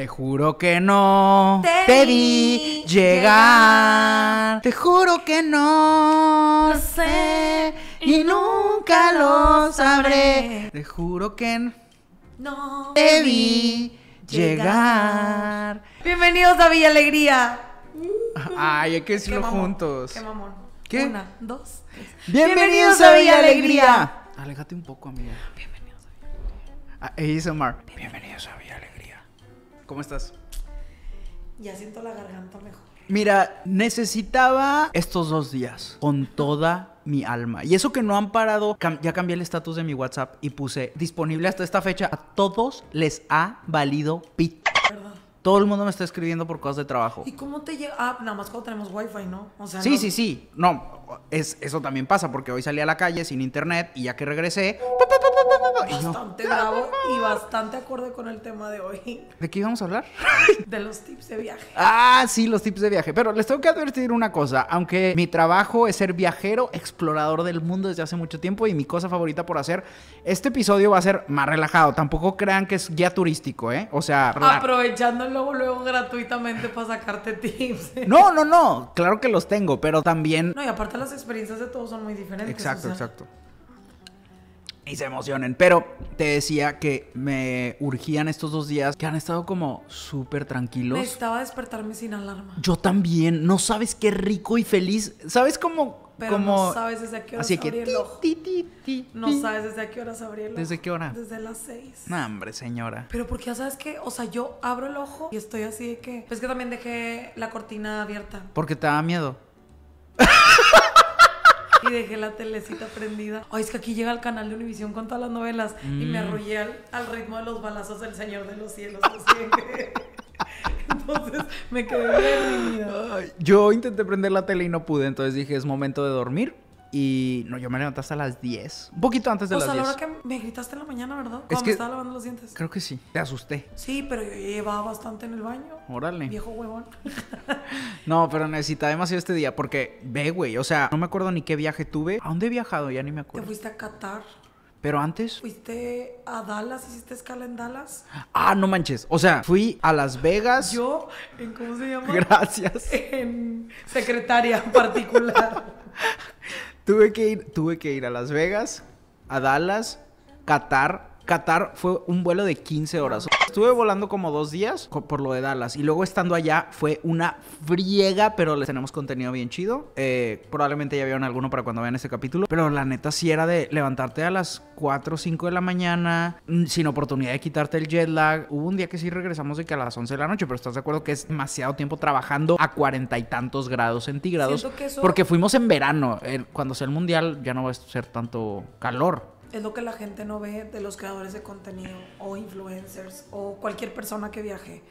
Te juro que no Te vi vi llegar. Te juro que no Lo sé y nunca lo sabré. Te juro que No te vi llegar. Bienvenidos a Villa Alegría. Ay, hay que decirlo juntos. Qué mamón. ¿Qué? Una, dos, tres. Bienvenidos a Villa Alegría. Aléjate un poco, amiga. Bienvenidos a A ASMR. Bienvenidos a Villa Alegría. ¿Cómo estás? Ya siento la garganta mejor. Mira, necesitaba estos dos días con toda mi alma. Y eso que no han parado, ya cambié el estatus de mi WhatsApp y puse disponible hasta esta fecha. A todos les ha valido pit. ¿Verdad? Todo el mundo me está escribiendo por cosas de trabajo. ¿Y cómo te llega? Ah, nada más cuando tenemos wifi, ¿no? O sea, Sí, no- sí, sí. No, es, eso también pasa porque hoy salí a la calle sin internet y ya que regresé... Bastante bravo y bastante acorde con el tema de hoy. ¿De qué íbamos a hablar? De los tips de viaje. Ah, sí, los tips de viaje. Pero les tengo que advertir una cosa. Aunque mi trabajo es ser viajero, explorador del mundo desde hace mucho tiempo y mi cosa favorita por hacer, este episodio va a ser más relajado. Tampoco crean que es guía turístico, ¿eh? O sea... Aprovechando luego, luego gratuitamente para sacarte tips. No, no, no. Claro que los tengo, pero también... No, y aparte las experiencias de todos son muy diferentes. Exacto, o sea, exacto. Y se emocionen. Pero te decía que me urgían estos dos días que han estado como súper tranquilos. Necesitaba despertarme sin alarma. Yo también. No sabes qué rico y feliz. ¿Sabes cómo? Pero como... no sabes desde qué hora Así que... ti, ti, ti, No sabes desde qué hora abría el ojo. ¿Desde qué hora? Desde las seis. No, hombre, señora. Pero porque ya sabes que, o sea, yo abro el ojo y estoy así de que. Pues que también dejé la cortina abierta Porque te da miedo. y dejé la telecita prendida. Ay, es que aquí llega el canal de Univisión con todas las novelas y me Mm. arrullé al, al ritmo de los balazos del Señor de los Cielos. así Entonces me quedé dormida. Yo intenté prender la tele y no pude, entonces dije, es momento de dormir. Y no, yo me levanté hasta las 10. Un poquito antes de O las sea, a la 10. hora que me gritaste en la mañana, ¿verdad? Es Cuando que- me estaba lavando los dientes. Creo que sí. Te asusté. Sí, pero yo llevaba bastante en el baño. Órale. Viejo huevón. No, pero necesitaba demasiado este día porque ve, güey. O sea, no me acuerdo ni qué viaje tuve. ¿A dónde he viajado? Ya ni me Te acuerdo. fuiste a Qatar. Pero antes. Fuiste a Dallas, hiciste escala en Dallas. Ah, no manches. O sea, fui a Las Vegas. Yo, en cómo se llama? Gracias. En secretaria particular. Tuve que ir, tuve que ir a Las Vegas, a Dallas, Qatar. Qatar fue un vuelo de 15 horas. Estuve volando como dos días por lo de Dallas. Y luego estando allá fue una friega, pero les tenemos contenido bien chido. Eh, probablemente ya vieron alguno para cuando vean este capítulo. Pero la neta sí era de levantarte a las 4 o 5 de la mañana, mm, sin oportunidad de quitarte el jet lag. Hubo un día que sí regresamos de que a las 11 de la noche, pero estás de acuerdo que es demasiado tiempo trabajando a cuarenta y tantos grados centígrados. Eso- Porque fuimos en verano. El- cuando sea el mundial ya no va a ser tanto calor. Es lo que la gente no ve de los creadores de contenido o influencers o cualquier persona que viaje.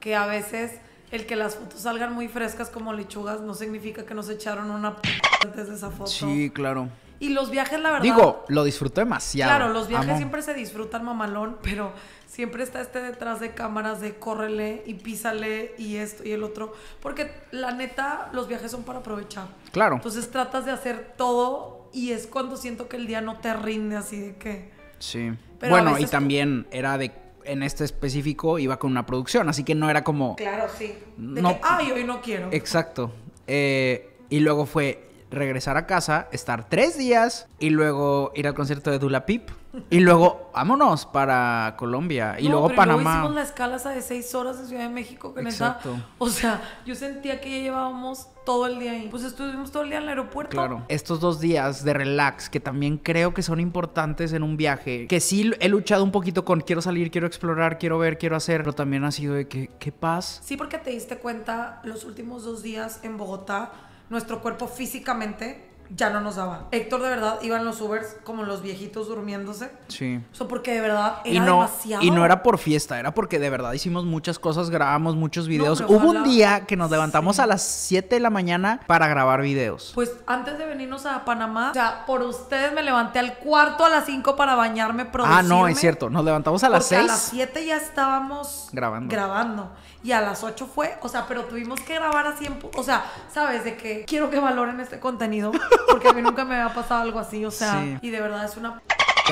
Que a veces el que las fotos salgan muy frescas como lechugas no significa que nos echaron una p antes de esa foto. Sí, claro. Y los viajes, la verdad. Digo, lo disfruto demasiado. Claro, los viajes Amo. siempre se disfrutan mamalón, pero siempre está este detrás de cámaras de córrele y písale y esto y el otro. Porque la neta, los viajes son para aprovechar. Claro. Entonces tratas de hacer todo y es cuando siento que el día no te rinde así de que... Sí. Pero bueno, y también era de. En este específico iba con una producción, así que no era como. Claro, sí. De No. que, ay, hoy no quiero. Exacto. Eh, y luego fue regresar a casa, estar tres días y luego ir al concierto de Dula Pip. Y luego, vámonos para Colombia. Y No, luego pero Panamá. hicimos la escala de seis horas en Ciudad de México, que neta, Exacto. O sea, yo sentía que ya llevábamos todo el día ahí. Pues estuvimos todo el día en el aeropuerto. Claro. Estos dos días de relax que también creo que son importantes en un viaje. Que sí he luchado un poquito con quiero salir, quiero explorar, quiero ver, quiero hacer. Pero también ha sido de que, qué paz. Sí, porque te diste cuenta los últimos dos días en Bogotá, nuestro cuerpo físicamente ya no nos daba. Héctor de verdad iba en los Ubers como los viejitos durmiéndose. Sí. O sea, porque de verdad era Y no, demasiado. y no era por fiesta, era porque de verdad hicimos muchas cosas, grabamos muchos videos. Hubo un día que nos levantamos Sí. a las 7 de la mañana para grabar videos. Pues antes de venirnos a Panamá, o sea, por ustedes me levanté al cuarto a las 5 para bañarme, ah, producirme. no, es cierto. Nos levantamos a las Porque 6. a las 7 ya estábamos Grabando. grabando. Y a las 8 fue, o sea, pero tuvimos que grabar así en... pu- O sea, ¿sabes? De que quiero que valoren este contenido. Porque a mí nunca me había pasado algo así, o sea. Sí. Y de verdad es una...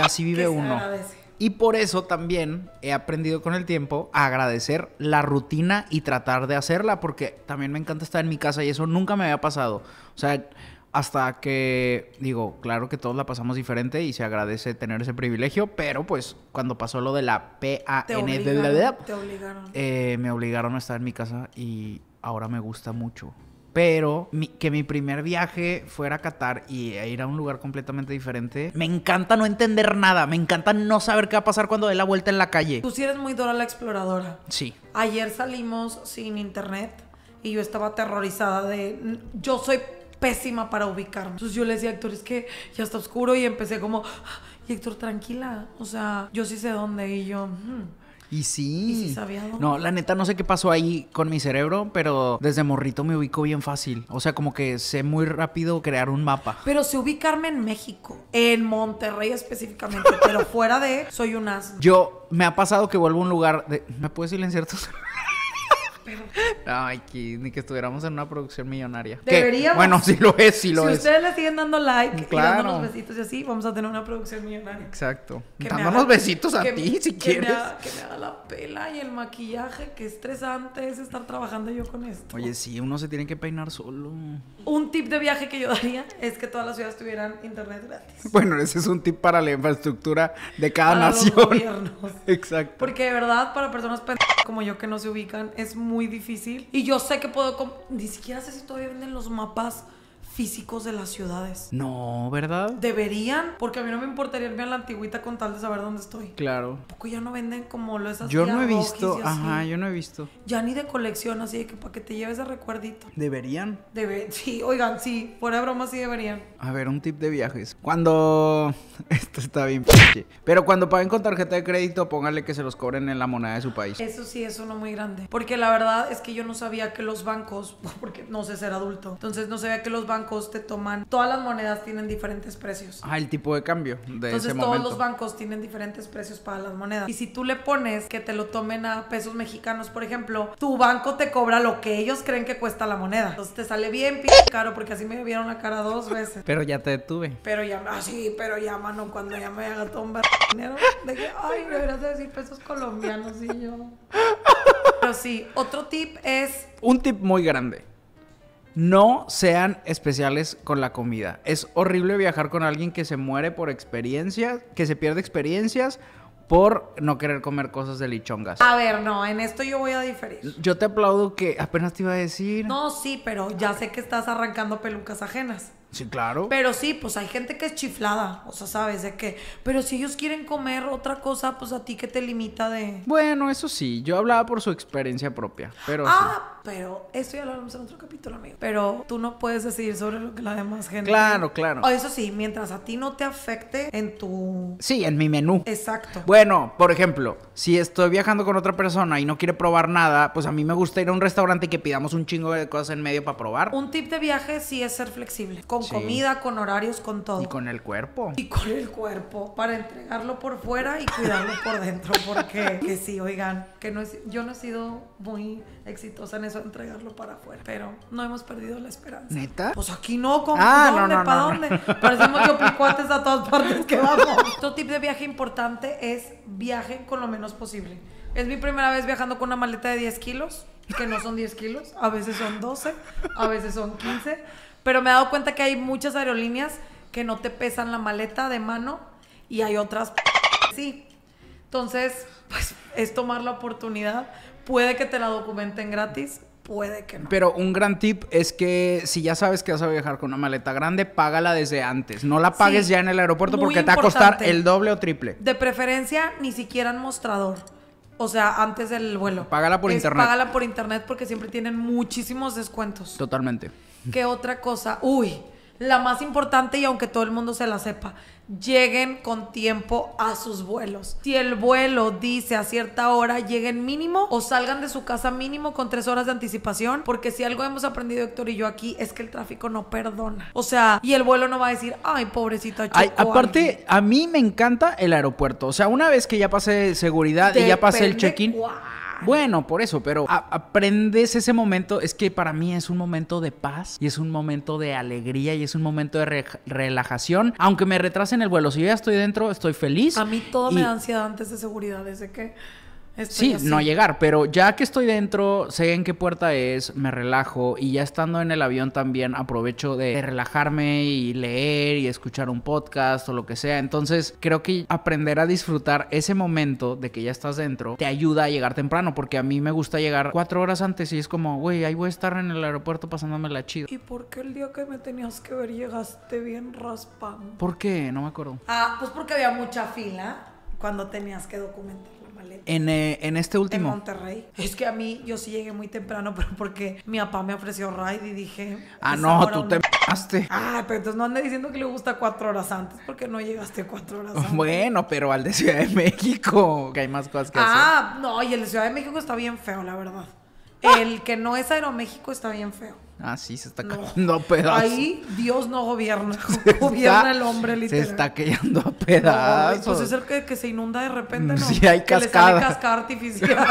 Así vive que se uno. agradece. Y por eso también he aprendido con el tiempo a agradecer la rutina y tratar de hacerla, porque también me encanta estar en mi casa y eso nunca me había pasado. O sea, hasta que, digo, claro que todos la pasamos diferente y se agradece tener ese privilegio, pero pues cuando pasó lo de la Te PAN, obligaron. Te obligaron. eh, me obligaron a estar en mi casa y ahora me gusta mucho. Pero mi- que mi primer viaje fuera a Qatar y a ir a un lugar completamente diferente, me encanta no entender nada, me encanta no saber qué va a pasar cuando dé la vuelta en la calle. Tú sí eres muy Dora la exploradora. Sí. Ayer salimos sin internet y yo estaba aterrorizada de... Yo soy pésima para ubicarme. Entonces yo le decía a Héctor, es que ya está oscuro y empecé como... Y Héctor, tranquila. O sea, yo sí sé dónde. Y yo... "Hmm". Y sí. ¿Y si sabía dónde? No, la neta no sé qué pasó ahí con mi cerebro, pero desde morrito me ubico bien fácil. O sea, como que sé muy rápido crear un mapa. Pero sé ubicarme en México. En Monterrey específicamente. pero fuera de... Soy un as. Yo, me ha pasado que vuelvo a un lugar de... ¿Me puedes silenciar tu Ay, que, ni que estuviéramos en una producción millonaria. ¿Qué? Deberíamos. Bueno, sí lo es, sí lo si es. ustedes le siguen dando like y Claro. dándonos besitos y así, vamos a tener una producción millonaria. Exacto. Que Dándonos haga- besitos a que- ti, si que quieres. Me haga, que me haga la pela y el maquillaje, que estresante es estar trabajando yo con esto. Oye, sí, uno se tiene que peinar solo. Un tip de viaje que yo daría es que todas las ciudades tuvieran internet gratis. Bueno, ese es un tip para la infraestructura de cada Para los nación. gobiernos. Exacto. Porque de verdad, para personas como yo que no se ubican, es muy difícil. Y yo sé que puedo... Ni siquiera sé si todavía venden los mapas físicos de las ciudades. No, ¿verdad? Deberían, porque a mí no me importaría irme a la antigüita con tal de saber dónde estoy. Claro. Poco ya no venden como lo esas Yo no he visto, ajá, yo no he visto. Ya ni de colección, así de que para que te lleves de recuerdito. Deberían. Debe, sí, oigan, sí, fuera de broma sí deberían. A ver, un tip de viajes. Cuando. Esto está bien, pinche. Pero cuando paguen con tarjeta de crédito, póngale que se los cobren en la moneda de su país. Eso sí es uno muy grande. Porque la verdad es que yo no sabía que los bancos, porque no sé ser adulto, entonces no sabía que los bancos te toman, todas las monedas tienen diferentes precios. Ah, el tipo de cambio de Entonces ese todos momento. los bancos tienen diferentes precios para las monedas. Y si tú le pones que te lo tomen a pesos mexicanos, por ejemplo, tu banco te cobra lo que ellos creen que cuesta la moneda. Entonces te sale bien caro porque así me vieron la cara dos veces. Pero ya te detuve. Pero ya, ah, sí, pero ya, mano, cuando ya me haga ver dinero, de que, ay, deberías de decir pesos colombianos y yo. Pero sí, otro tip es, Un tip muy grande. No sean especiales con la comida. Es horrible viajar con alguien que se muere por experiencias, que se pierde experiencias por no querer comer cosas de lichongas. a ver, no, en esto yo voy a diferir. Yo te aplaudo que apenas te iba a decir. No, sí, pero ya sé que estás arrancando pelucas ajenas. Sí, claro. Pero sí, pues hay gente que es chiflada, o sea, sabes de qué. Pero si ellos quieren comer otra cosa, pues a ti que te limita de... Bueno, eso sí, yo hablaba por su experiencia propia, pero sí. Pero esto ya lo hablamos en otro capítulo, amigo. Pero tú no puedes decidir sobre lo que la demás gente... Claro, claro. O eso sí, mientras a ti no te afecte en tu... Sí, en mi menú. Exacto. Bueno, por ejemplo, si estoy viajando con otra persona y no quiere probar nada, pues a mí me gusta ir a un restaurante y que pidamos un chingo de cosas en medio para probar. Un tip de viaje sí es ser flexible. Con Sí. comida, con horarios, con todo. Y con el cuerpo. Y con el cuerpo para entregarlo por fuera y cuidarlo por dentro. Porque que sí, oigan, que no es, yo no he sido muy exitosa en eso de entregarlo para afuera. Pero no hemos perdido la esperanza. ¿Neta? Pues aquí no, ¿cómo? Ah, no, ¿Dónde? no, ¿Para no, dónde? Parecemos yoplicuates a todas partes que vamos. Otro tip de viaje importante es viaje con lo menos posible. Es mi primera vez viajando con una maleta de 10 kilos, que no son 10 kilos, a veces son 12, a veces son 15. Pero me he dado cuenta que hay muchas aerolíneas que no te pesan la maleta de mano y hay otras sí. Entonces, pues es tomar la oportunidad. Puede que te la documenten gratis, puede que no. Pero un gran tip es que si ya sabes que vas a viajar con una maleta grande, págala desde antes. No la pagues Sí, ya en el aeropuerto porque te va a costar el doble o triple. De preferencia, ni siquiera en mostrador. O sea, antes del vuelo. Págala por Es internet. Págala por internet porque siempre tienen muchísimos descuentos. Totalmente. ¿Qué otra cosa? Uy, la más importante y aunque todo el mundo se la sepa, lleguen con tiempo a sus vuelos. Si el vuelo dice a cierta hora, lleguen mínimo o salgan de su casa mínimo con tres horas de anticipación, porque si algo hemos aprendido Héctor y yo aquí es que el tráfico no perdona. O sea, y el vuelo no va a decir, ay, pobrecita, Ay, aparte, alguien". a mí me encanta el aeropuerto. O sea, una vez que ya pasé seguridad y ya pasé el check-in. cuál. Bueno, por eso, pero aprendes ese momento. Es que para mí es un momento de paz y es un momento de alegría y es un momento de re- relajación. Aunque me retrasen el vuelo, si yo ya estoy dentro, estoy feliz. A mí todo Y- me da ansiedad antes de seguridad, desde que estoy Sí, así. no llegar, pero ya que estoy dentro, sé en qué puerta es, me relajo y ya estando en el avión también aprovecho de relajarme y leer y escuchar un podcast o lo que sea. Entonces creo que aprender a disfrutar ese momento de que ya estás dentro te ayuda a llegar temprano porque a mí me gusta llegar cuatro horas antes y es como, güey, ahí voy a estar en el aeropuerto pasándome la chido. ¿Y por qué el día que me tenías que ver llegaste bien raspando? ¿Por qué? No me acuerdo. Ah, pues porque había mucha fila cuando tenías que documentar maleta. En, eh, en este En último. Monterrey. Es que a mí, yo sí llegué muy temprano, pero porque mi papá me ofreció ride y dije. Ah, esa no, tú te mamaste. Ah, pero entonces no ande diciendo que le gusta cuatro horas antes, porque no llegaste cuatro horas antes. Bueno, pero al de Ciudad de México, que hay más cosas que hacer. Ah, no, y el de Ciudad de México está bien feo, la verdad. El que no es Aeroméxico está bien feo. Ah, sí, se está No. cayendo a pedazos. Ahí Dios no gobierna, gobierna está- el hombre literal. Se está cayendo a No, pedazos. pues es el que, que se inunda de repente, ¿no? Sí, hay que le cascada. sale cascada artificial.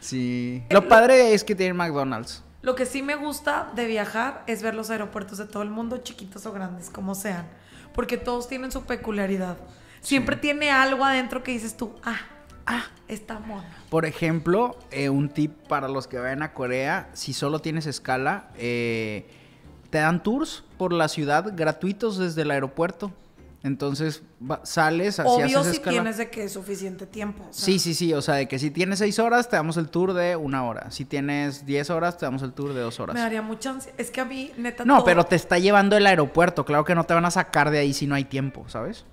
Sí. Lo padre es que tienen McDonald's. Lo que sí me gusta de viajar es ver los aeropuertos de todo el mundo, chiquitos o grandes, como sean. Porque todos tienen su peculiaridad. Siempre tiene algo adentro que dices tú, ah, ah, está mono. Por ejemplo, eh, un tip para los que vayan a Corea, si solo tienes escala, eh, te dan tours por la ciudad gratuitos desde el aeropuerto. Entonces va- sales, así Obvio haces si escala. tienes de que es suficiente tiempo. o sea, Sí, sí, sí, o sea, de que si tienes seis horas, te damos el tour de una hora. Si tienes 10 horas, te damos el tour de dos horas. Me daría mucha ansia. Es que a mí, neta, No, todo- pero te está llevando el aeropuerto. Claro que no te van a sacar de ahí si no hay tiempo, ¿sabes?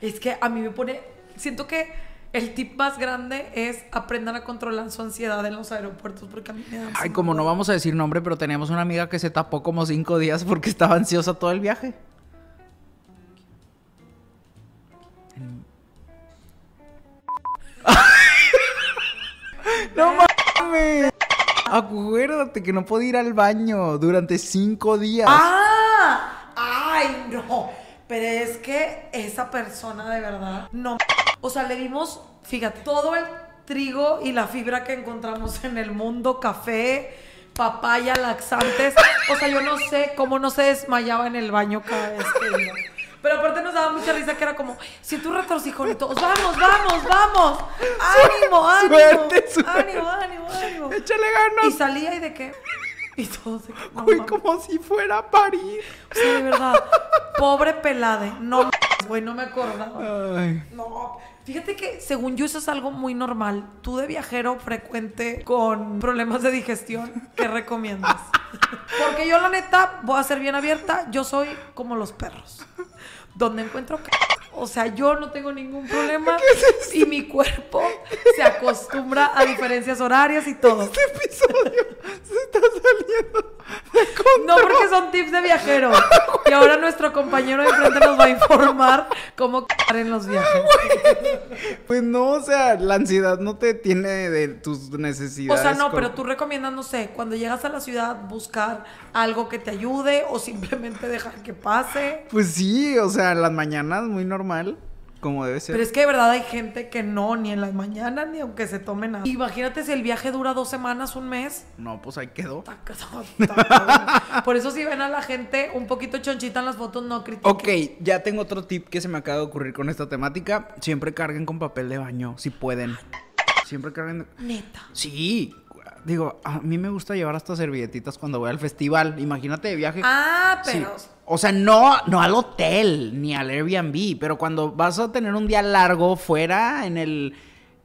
Es que a mí me pone. Siento que el tip más grande es aprendan a controlar su ansiedad en los aeropuertos porque a mí me da Ay, como no vamos a decir nombre, pero teníamos una amiga que se tapó como cinco días porque estaba ansiosa todo el viaje. ¡No mames! Acuérdate que no puede ir al baño durante cinco días. ¡Ah! ¡Ay, no! Pero es que esa persona de verdad no. O sea, le dimos, fíjate, todo el trigo y la fibra que encontramos en el mundo, café, papaya, laxantes. O sea, yo no sé cómo no se desmayaba en el baño cada vez que iba. Pero aparte nos daba mucha risa que era como, si tú retorcijón y todos, vamos, vamos, vamos. ánimo, ánimo, Suerte, suerte. ánimo, ánimo, ánimo. ¡Échale Y ganas! salía y de qué. Y todos de que, no Güey, como si fuera París. O sea, de verdad, pobre Pelade. No, güey, no me acordaba. Ay. No, fíjate que según yo eso es algo muy normal. Tú de viajero frecuente con problemas de digestión, ¿qué recomiendas? Porque yo la neta, voy a ser bien abierta, yo soy como los perros. Donde encuentro c- o sea, yo no tengo ningún problema y mi cuerpo se acostumbra a diferencias horarias y todo. Este episodio se está saliendo de control. No porque son tips de viajero. Y ahora nuestro compañero de frente nos va a informar cómo c- en los viajes. Pues no, o sea, la ansiedad no te tiene de tus O necesidades. sea, no, pero tú recomiendas, no sé, cuando llegas a la ciudad buscar algo que te ayude o simplemente dejar que pase. Pues sí, o sea, en las mañanas muy normal, como debe ser. Pero es que de verdad hay gente que no, ni en las mañanas, ni aunque se tome nada. Imagínate si el viaje dura dos semanas, un mes. No, pues ahí quedó. Por eso si ven a la gente un poquito chonchita en las fotos, no critiquen. Ok, ya tengo otro tip que se me acaba de ocurrir con esta temática. Siempre carguen con papel de baño, si pueden. Siempre carguen... Neta. Sí, digo, a mí me gusta llevar hasta servilletitas cuando voy al festival. Imagínate de viaje. Ah, Sí. O sea, no, no al hotel ni al Airbnb, pero cuando vas a tener un día largo fuera en el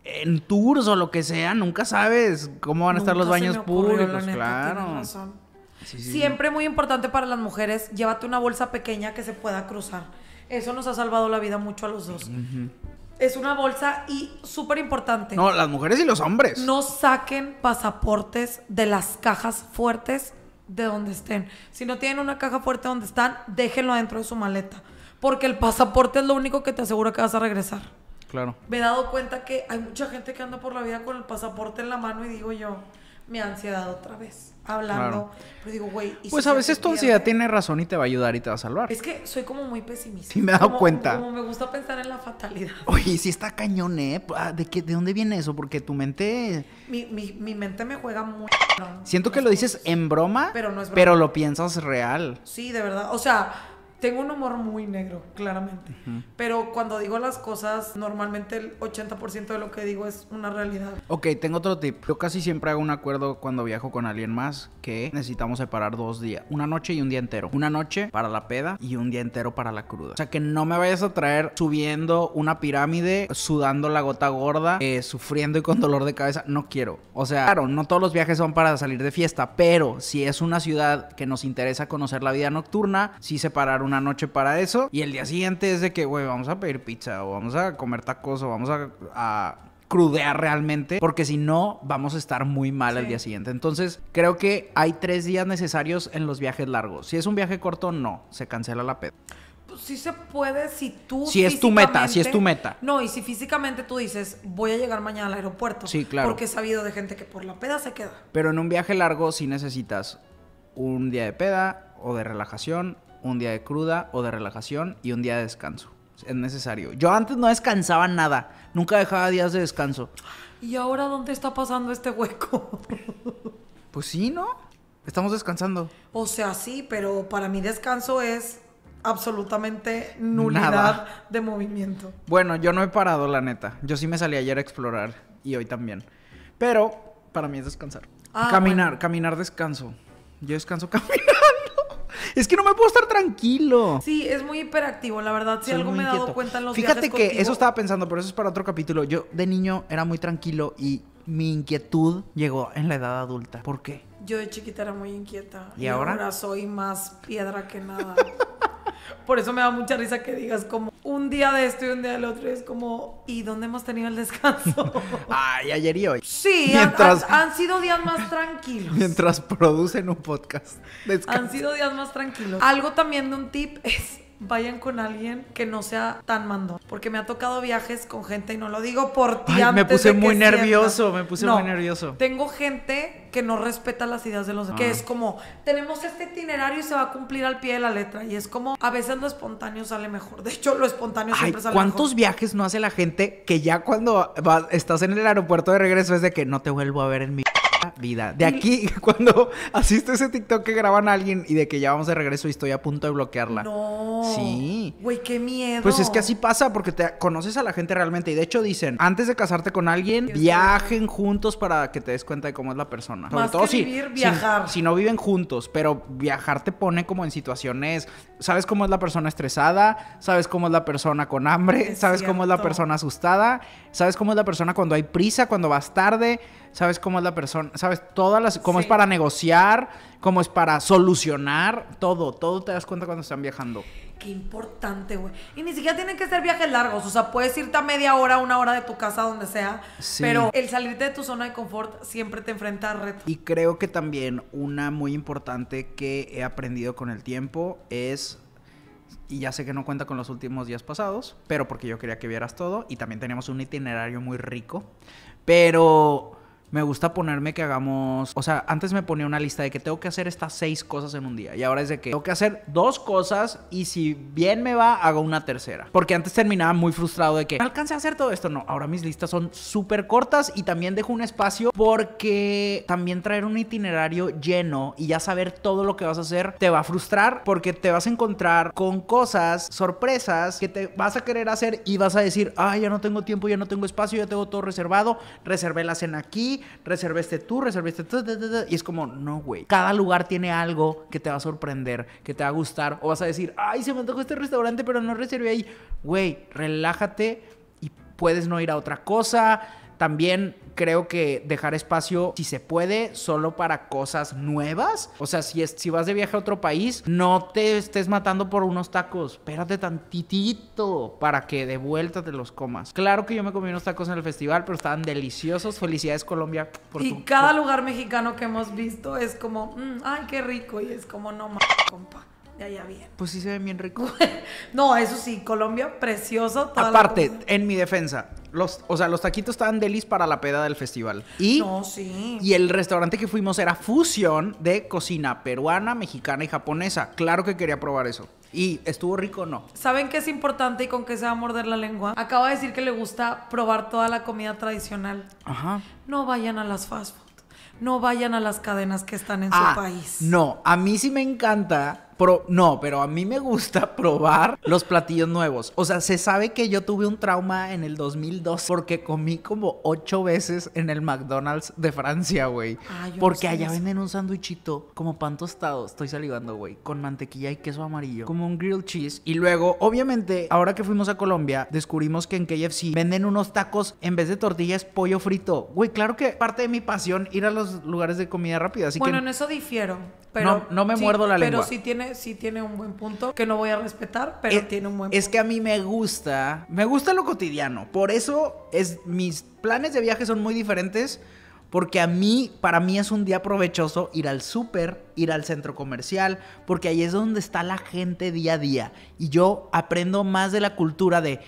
en tours o lo que sea, nunca sabes cómo van a estar los Nunca baños ocurrió, públicos, neta, claro. Sí, sí. Siempre muy importante para las mujeres, llévate una bolsa pequeña que se pueda cruzar. Eso nos ha salvado la vida mucho a los dos. Es una bolsa y súper importante. No, las mujeres y los hombres. No saquen pasaportes de las cajas fuertes de donde estén. Si no tienen una caja fuerte donde están, déjenlo adentro de su maleta. Porque el pasaporte es lo único que te asegura que vas a regresar. Claro. Me he dado cuenta que hay mucha gente que anda por la vida con el pasaporte en la mano y digo yo, mi ansiedad otra vez. Hablando. Claro. Pero digo, güey. ¿y Pues si a veces tu ansiedad tiene razón y te va a ayudar y te va a salvar. Es que soy como muy pesimista. Sí, me he dado Como- cuenta. Como me gusta pensar en la fatalidad. Oye, sí está cañón, ¿eh? Ah, ¿De, qué, ¿De dónde viene eso? Porque tu mente... Mi, mi, mi mente me juega muy. Siento que lo dices en broma, Pero no es broma. pero lo piensas real. Sí, de verdad. O sea, tengo un humor muy negro, claramente. Pero cuando digo las cosas, normalmente el 80% de lo que digo es una realidad. Ok, tengo otro tip. Yo casi siempre hago un acuerdo cuando viajo con alguien más que necesitamos separar dos días. Una noche y un día entero. Una noche para la peda y un día entero para la cruda. O sea, que no me vayas a traer subiendo una pirámide, sudando la gota gorda, eh, sufriendo y con dolor de cabeza. No quiero. O sea, claro, no todos los viajes son para salir de fiesta, pero si es una ciudad que nos interesa conocer la vida nocturna, sí separar una noche para eso. Y el día siguiente es de que, güey, vamos a pedir pizza o vamos a comer tacos o vamos a- a crudear realmente, porque si no, vamos a estar muy mal al Sí. día siguiente. Entonces, creo que hay tres días necesarios en los viajes largos. Si es un viaje corto, no, se cancela la peda. Pues sí se puede si tú. Si es tu meta, si es tu meta. No, y si físicamente tú dices, voy a llegar mañana al aeropuerto. Sí, claro. Porque he sabido de gente que por la peda se queda. Pero en un viaje largo sí necesitas un día de peda o de relajación, un día de cruda o de relajación y un día de descanso. Es necesario. Yo antes no descansaba nada, nunca dejaba días de descanso. ¿Y ahora dónde está pasando este hueco? Pues sí, ¿no? Estamos descansando. o sea, sí, pero para mí descanso es absolutamente nulidad Nada. de movimiento. Bueno, yo no he parado, la neta. Yo sí me salí ayer a explorar y hoy también. Pero para mí es descansar. Ah, caminar, bueno. caminar descanso. Yo descanso caminando. Es que no me puedo estar tranquilo. Sí, es muy hiperactivo, la verdad. Si Soy algo me he dado cuenta en los Fíjate viajes que contigo- eso estaba pensando, pero eso es para otro capítulo. Yo de niño era muy tranquilo y mi inquietud llegó en la edad adulta. ¿Por qué? Yo de chiquita era muy inquieta. ¿Y ahora? ahora soy más piedra que nada. Por eso me da mucha risa que digas como un día de esto y un día del otro. Y es como, ¿y dónde hemos tenido el descanso? Ay, ayer y hoy. Sí, han- Mientras- han, han sido días más tranquilos. Mientras producen un podcast. Han sido días más tranquilos. Algo también de un tip es vayan con alguien que no sea tan mandón. Porque me ha tocado viajes con gente, y no lo digo por ti. Ay, me antes puse de que muy nervioso, me puse No, muy nervioso. Tengo gente que no respeta las ideas de los demás. Que Ah. es como, tenemos este itinerario y se va a cumplir al pie de la letra. Y es como, a veces lo espontáneo sale mejor. De hecho, lo espontáneo Ay, siempre sale ¿cuántos mejor. viajes no hace la gente que ya cuando vas- estás en el aeropuerto de regreso es de que no te vuelvo a ver en mi vida? De aquí, cuando asisto a ese TikTok que graban a alguien y de que ya vamos de regreso y estoy a punto de bloquearla. No. Sí. Güey, qué miedo. Pues es que así pasa porque te conoces a la gente realmente y de hecho dicen, antes de casarte con alguien, viajen juntos para que te des cuenta de cómo es la persona. Sobre Más todo que vivir, si- viajar. Si, no viven juntos, pero viajar te pone como en situaciones, sabes cómo es la persona estresada, sabes cómo es la persona con hambre, Es sabes cómo es la persona asustada, sabes cómo es la persona cuando hay prisa, cuando vas tarde, sabes cómo es la persona, sabes todas las, cómo es para negociar, cómo es para solucionar, todo, todo te das cuenta cuando están viajando. Qué importante, güey. Y ni siquiera tienen que ser viajes largos. O sea, puedes irte a media hora, una hora de tu casa, donde sea. Sí. Pero el salirte de tu zona de confort siempre te enfrenta a retos. Y creo que también una muy importante que he aprendido con el tiempo es, y ya sé que no cuenta con los últimos días pasados, pero porque yo quería que vieras todo y también teníamos un itinerario muy rico, pero me gusta ponerme que hagamos, o sea, antes me ponía una lista de que tengo que hacer estas seis cosas en un día y ahora es de que tengo que hacer dos cosas y si bien me va, hago una tercera. Porque antes terminaba muy frustrado de que no alcancé a hacer todo esto. No, ahora mis listas son súper cortas y también dejo un espacio porque también traer un itinerario lleno y ya saber todo lo que vas a hacer te va a frustrar porque te vas a encontrar con cosas, sorpresas que te vas a querer hacer y vas a decir, ay, ya no tengo tiempo, ya no tengo espacio, ya tengo todo reservado, reservé la cena aquí, reservé este tú, reservé este tú, tu, tu, tu", y es como, no, güey. Cada lugar tiene algo que te va a sorprender, que te va a gustar, o vas a decir, ay, se me antojó este restaurante, pero no reservé ahí. Güey, relájate y puedes no ir a otra cosa. También creo que dejar espacio, si se puede, solo para cosas nuevas. O sea, si, es, si vas de viaje a otro país, no te estés matando por unos tacos. Espérate tantitito para que de vuelta te los comas. Claro que yo me comí unos tacos en el festival, pero estaban deliciosos. Felicidades, Colombia. Por y tu- cada por- lugar mexicano que hemos visto es como, "Mm, ay, qué rico. Y es como, no mames, compa. de allá bien. Pues sí se ven bien ricos. No, eso sí, Colombia, precioso. toda Aparte, en mi defensa, los, o sea, los taquitos estaban delis para la peda del festival. Y, No, sí. y el restaurante que fuimos era fusión de cocina peruana, mexicana y japonesa. Claro que quería probar eso. Y estuvo rico, o no. ¿Saben qué es importante y con qué se va a morder la lengua? Acaba de decir que le gusta probar toda la comida tradicional. Ajá. No vayan a las fast food. No vayan a las cadenas que están en Ah, su país. No, a mí sí me encanta. Pro, no, pero a mí me gusta probar los platillos nuevos. O sea, se sabe que yo tuve un trauma en el 2002 porque comí como ocho veces en el McDonald's de Francia, güey. Ah, no porque allá eso. venden un sándwichito como pan tostado. Estoy salivando, güey. Con mantequilla y queso amarillo. Como un grilled cheese. Y luego, obviamente, ahora que fuimos a Colombia, descubrimos que en KFC venden unos tacos en vez de tortillas, pollo frito. Güey, claro que parte de mi pasión ir a los lugares de comida rápida. Así bueno, que en eso difiero. Pero No- no me sí, muerdo la lengua. Pero sí tiene, sí tiene un buen punto que no voy a respetar, pero Eh, tiene un buen Es punto. que a mí me gusta, me gusta lo cotidiano. Por eso es mis planes de viaje son muy diferentes. Porque a mí, para mí es un día provechoso ir al súper, ir al centro comercial, porque ahí es donde está la gente día a día. Y yo aprendo más de la cultura de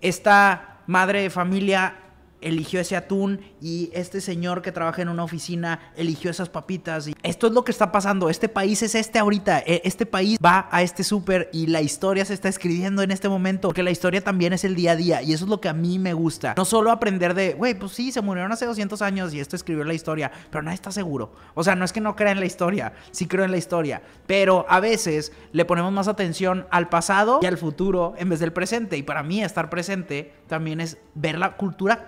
esta madre de familia eligió ese atún y este señor que trabaja en una oficina eligió esas papitas. Y esto es lo que está pasando. Este país es este ahorita. E- Este país va a este súper y la historia se está escribiendo en este momento. Porque la historia también es el día a día. Y eso es lo que a mí me gusta. No solo aprender de, güey, pues sí, se murieron hace 200 años y esto escribió la historia. Pero nadie está seguro. O sea, no es que no crea en la historia. Sí creo en la historia. Pero a veces le ponemos más atención al pasado y al futuro en vez del presente. Y para mí estar presente también es ver la cultura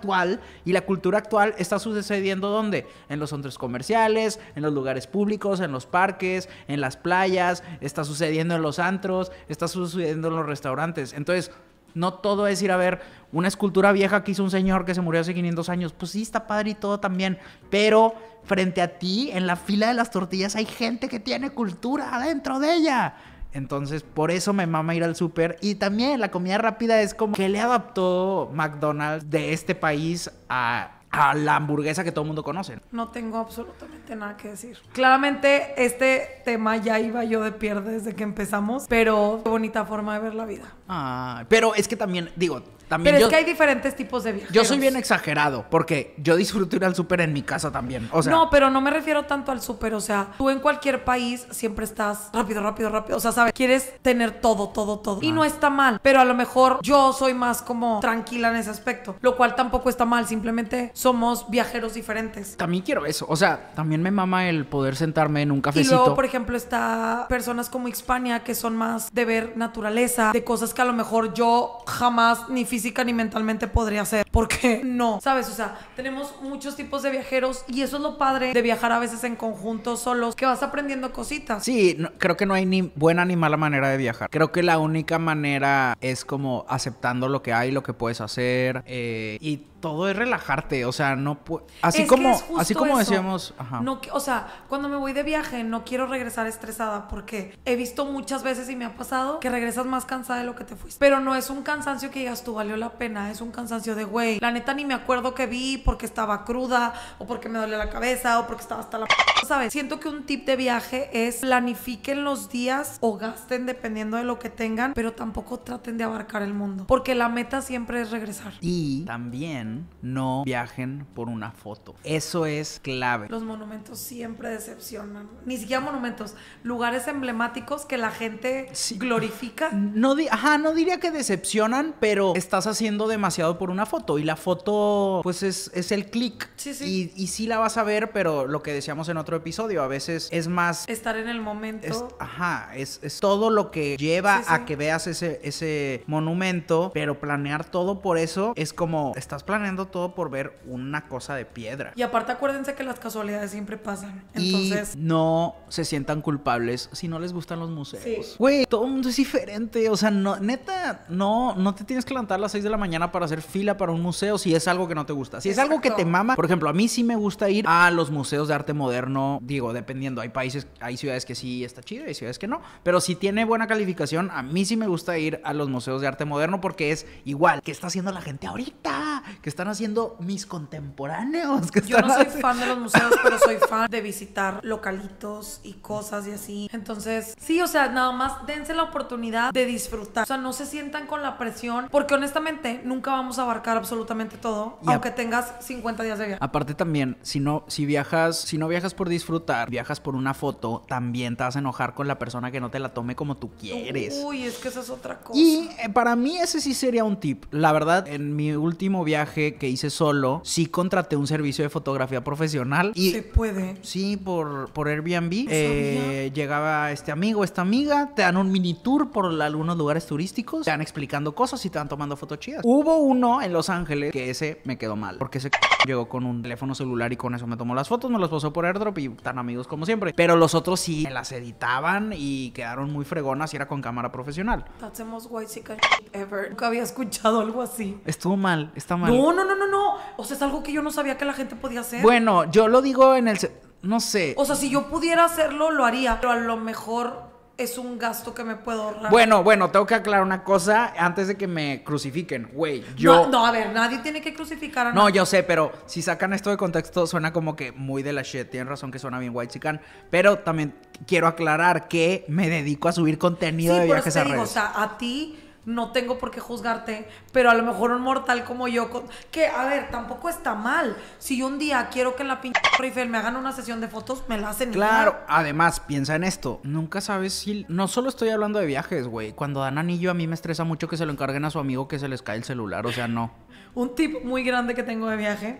Y la cultura actual está sucediendo ¿dónde? En los centros comerciales, en los lugares públicos, en los parques, en las playas, está sucediendo en los antros, está sucediendo en los restaurantes. Entonces, no todo es ir a ver una escultura vieja que hizo un señor que se murió hace 500 años. Pues sí, está padre y todo también. Pero frente a ti, en la fila de las tortillas, hay gente que tiene cultura adentro de ella. Entonces, por eso me mama ir al súper. Y también la comida rápida es como que le adaptó McDonald's de este país a, a la hamburguesa que todo el mundo conoce. No tengo absolutamente nada que decir. Claramente este tema ya iba yo de pierde desde que empezamos, pero qué bonita forma de ver la vida. Ah, pero es que también, digo, también Pero yo, es que hay diferentes tipos de viajeros. yo soy bien exagerado porque yo disfruto ir al súper en mi casa también. O sea, no, pero no me refiero tanto al súper. O sea, tú en cualquier país siempre estás rápido, rápido, rápido. O sea, ¿sabes? Quieres tener todo, todo, todo. Y no está mal. Pero a lo mejor yo soy más como tranquila en ese aspecto. Lo cual tampoco está mal. Simplemente somos viajeros diferentes. también quiero eso. O sea, también me mama el poder sentarme en un Y cafecito. luego, por ejemplo, está personas como Hispania que son más de ver naturaleza, de cosas que a lo mejor yo jamás ni física ni mentalmente podría hacer. Porque no, ¿sabes? O sea, tenemos muchos tipos de viajeros y eso es lo padre de viajar a veces en conjunto solos, que vas aprendiendo cositas. Sí, no- creo que no hay ni buena ni mala manera de viajar. Creo que la única manera es como aceptando lo que hay, lo que puedes hacer eh, y todo es relajarte. O sea, no así Es como es así como eso. decíamos, ajá. No, o sea, cuando me voy de viaje no quiero regresar estresada porque he visto muchas veces y me ha pasado que regresas más cansada de lo que te fuiste. Pero no es un cansancio que digas tú valió la pena, es un cansancio de güey. La neta ni me acuerdo que vi porque estaba cruda o porque me dolía la cabeza o porque estaba hasta la p- ¿sabes? Siento que un tip de viaje es planifiquen los días o gasten dependiendo de lo que tengan, pero tampoco traten de abarcar el mundo, porque la meta siempre es regresar. Y también no viajen por una foto. Eso es clave. Los monumentos siempre decepcionan. Ni siquiera monumentos, lugares emblemáticos que la gente Sí. glorifica. No, ajá, no diría que decepcionan, pero estás haciendo demasiado por una foto. Y la foto, pues es, es el clic. Sí, sí. Y, y sí la vas a ver, pero lo que decíamos en otro episodio, a veces es más Estar en el momento. Es- ajá, es, es todo lo que lleva Sí, a que veas ese, ese monumento, pero planear todo por eso es como estás planeando todo por ver una cosa de piedra. Y aparte acuérdense que las casualidades siempre pasan. Entonces, y no se sientan culpables si no les gustan los museos. Sí. Güey, todo el mundo es diferente. O sea, no, neta, no, no te tienes que levantar a las 6 de la mañana para hacer fila para un museo si es algo que no te gusta. Si es algo que te mama, por ejemplo, a mí sí me gusta ir a los museos de arte moderno. Digo, dependiendo, hay países, hay ciudades que sí está chido y hay ciudades que no. Pero si tiene buena calificación, a mí sí me gusta ir a los museos de arte moderno porque es igual. ¿Qué está haciendo la gente ahorita? ¿Qué están haciendo mis contemporáneos? ¿Qué Yo no soy haciendo? fan de los museos, pero soy fan de visitar localitos y cosas y así. Entonces, sí, o sea, nada más dense la oportunidad de disfrutar. O sea, no se sientan con la presión, porque honestamente nunca vamos a abarcar absolutamente todo, Y a- aunque tengas 50 días de viaje. Aparte también, si no, si viajas, si no viajas por disfrutar, viajas por una foto, también te vas a enojar con la persona que no te la tome como tú quieres. Uy, es que esa es otra cosa. Y eh, para mí ese sí sería un tip. La verdad, en mi último viaje que hice solo, sí contraté un servicio de fotografía profesional y se puede. Sí, por, por Airbnb. Eh, llegaba este amigo, esta amiga, te dan un mini tour por algunos lugares turísticos, te van explicando cosas y te van tomando fotos chidas. Hubo uno en Los Ángeles que ese me quedó mal, porque ese llegó con un teléfono celular y con eso me tomó las fotos, me las pasó por airdrop y tan amigos como siempre. Pero los otros sí me las editaban y quedaron muy fregonas y era con cámara profesional. That's the most white chicken ever. Nunca había escuchado algo así. Estuvo mal, está mal. No, no, no, no, no. O sea, es algo que yo no sabía que la gente podía hacer. Bueno, yo lo digo en el... No sé. O sea, si yo pudiera hacerlo, lo haría. Pero a lo mejor es un gasto que me puedo ahorrar. Bueno, bueno, tengo que aclarar una cosa antes de que me crucifiquen. Güey, yo... No, no, a ver, nadie tiene que crucificar a No, nadie. yo sé, pero si sacan esto de contexto suena como que muy de la shit. Tienen razón que suena bien white chican. Pero también quiero aclarar que me dedico a subir contenido Sí, de por viajes a digo, o redes. sea, a ti no tengo por qué juzgarte, pero a lo mejor un mortal como yo, con- que a ver, tampoco está mal. Si yo un día quiero que en la pinche Eiffel me hagan una sesión de fotos, me la hacen. Claro, además, piensa en esto. Nunca sabes si. No solo estoy hablando de viajes, güey. Cuando dan anillo, a mí me estresa mucho que se lo encarguen a su amigo que se les cae el celular. O sea, no. Un tip muy grande que tengo de viaje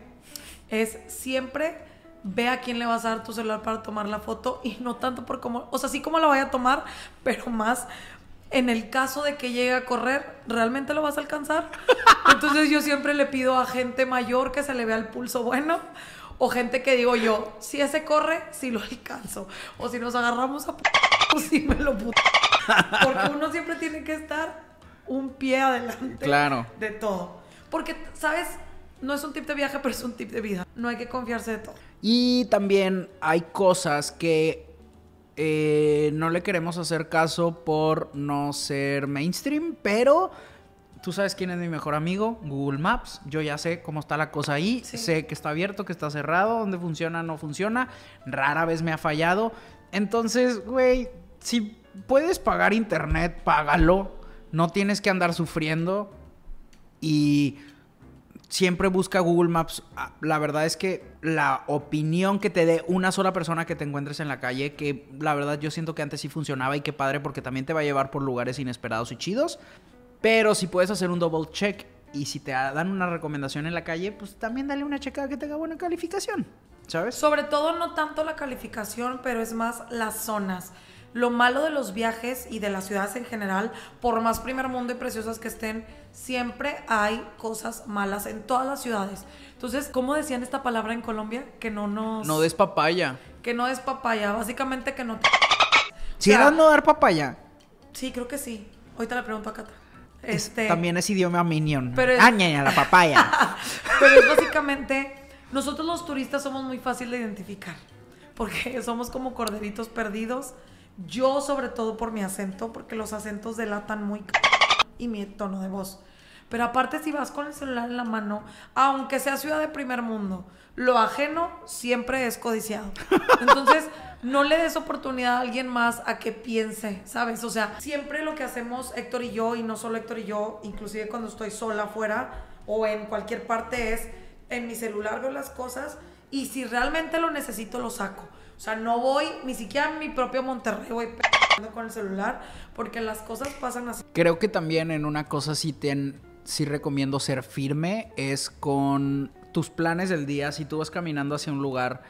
es siempre ve a quién le vas a dar tu celular para tomar la foto y no tanto por cómo, o sea, sí como la vaya a tomar, pero más en el caso de que llegue a correr, ¿realmente lo vas a alcanzar? Entonces yo siempre le pido a gente mayor que se le vea el pulso bueno o gente que digo yo, si ese corre, si lo alcanzo o si nos agarramos a p si me lo puto. Porque uno siempre tiene que estar un pie adelante Claro. de todo. Porque, ¿sabes? No es un tip de viaje, pero es un tip de vida. No hay que confiarse de todo. Y también hay cosas que eh, no le queremos hacer caso por no ser mainstream, pero tú sabes quién es mi mejor amigo, Google Maps. Yo ya sé cómo está la cosa ahí, Sí. sé que está abierto, que está cerrado, dónde funciona, no funciona. Rara vez me ha fallado. Entonces, güey, si puedes pagar internet, págalo. No tienes que andar sufriendo. Y siempre busca Google Maps. Ah, La verdad es que la opinión que te dé una sola persona que te encuentres en la calle, que la verdad yo siento que antes sí funcionaba y que padre porque también te va a llevar por lugares inesperados y chidos. Pero si puedes hacer un double check y si te dan una recomendación en la calle, pues también dale una checada que tenga buena calificación. ¿Sabes? Sobre todo no tanto la calificación, pero es más las zonas. Lo malo de los viajes y de las ciudades en general, por más primer mundo y preciosas que estén, siempre hay cosas malas en todas las ciudades. Entonces, ¿cómo decían esta palabra en Colombia? Que no nos... No des papaya. Que no es papaya, básicamente que no... te- Si O sea, era no dar papaya, Sí, creo que sí. Ahorita le pregunto a Cata. es- Este... también es idioma minion. Pero es- Ah, ña, ña, la papaya. Pero es básicamente, nosotros los turistas somos muy fácil de identificar, porque somos como corderitos perdidos. Yo sobre todo por mi acento, porque los acentos delatan muy y mi tono de voz. Pero aparte si vas con el celular en la mano, aunque sea ciudad de primer mundo, lo ajeno siempre es codiciado. Entonces, no le des oportunidad a alguien más a que piense, ¿sabes? O sea, siempre lo que hacemos Héctor y yo, y no solo Héctor y yo, inclusive cuando estoy sola afuera o en cualquier parte es, en mi celular veo las cosas y si realmente lo necesito lo saco. O sea, no voy ni siquiera a mi propio Monterrey, voy con el celular porque las cosas pasan así. Creo que también en una cosa sí, te, sí recomiendo ser firme es con tus planes del día. Si tú vas caminando hacia un lugar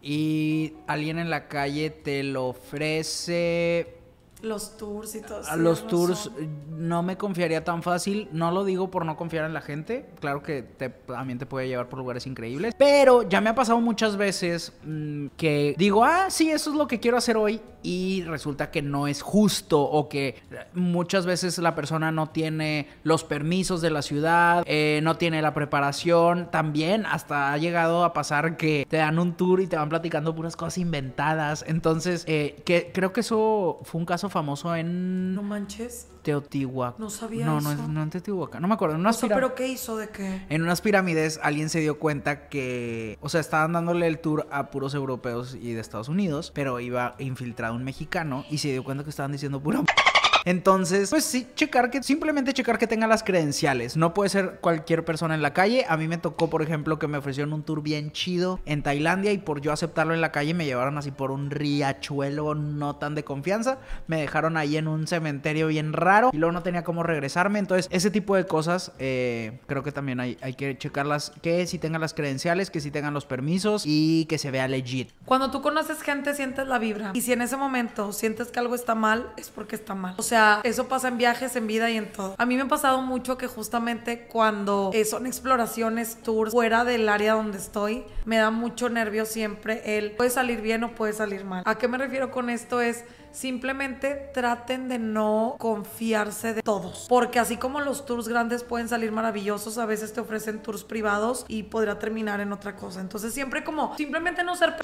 y alguien en la calle te lo ofrece, Los tours y todo. a sí, los tours no me confiaría tan fácil. No lo digo por no confiar en la gente. Claro que te- también te puede llevar por lugares increíbles. Pero ya me ha pasado muchas veces mm, que digo, ah, sí, eso es lo que quiero hacer hoy. Y resulta que no es justo o que muchas veces la persona no tiene los permisos de la ciudad, eh, no tiene la preparación. También hasta ha llegado a pasar que te dan un tour y te van platicando puras cosas inventadas. Entonces, eh, que creo que eso fue un caso famoso, famoso en No manches. Teotihuacán. No sabía no, No, eso. es- no en Teotihuacán. No me acuerdo. En O unas, sea, piram- pero ¿qué hizo de qué? en unas pirámides alguien se dio cuenta que... O sea, estaban dándole el tour a puros europeos y de Estados Unidos. Pero iba infiltrado un mexicano y se dio cuenta que estaban diciendo pura... Entonces, pues sí, checar que simplemente checar que tenga las credenciales. No puede ser cualquier persona en la calle. A mí me tocó, por ejemplo, que me ofrecieron un tour bien chido en Tailandia y por yo aceptarlo en la calle me llevaron así por un riachuelo no tan de confianza. Me dejaron ahí en un cementerio bien raro y luego no tenía cómo regresarme. Entonces, ese tipo de cosas eh, creo que también hay, que checarlas. Que si tengan las credenciales, que si tengan los permisos y que se vea legit. Cuando tú conoces gente, sientes la vibra. Y si en ese momento sientes que algo está mal, es porque está mal. Sea, eso pasa en viajes, en vida y en todo. A mí me ha pasado mucho que justamente cuando eh, son exploraciones, tours fuera del área donde estoy, me da mucho nervio siempre el puede salir bien o puede salir mal. ¿A qué me refiero con esto? Es simplemente traten de no confiarse de todos. Porque así como los tours grandes pueden salir maravillosos, a veces te ofrecen tours privados y podrá terminar en otra cosa. Entonces siempre como simplemente no ser...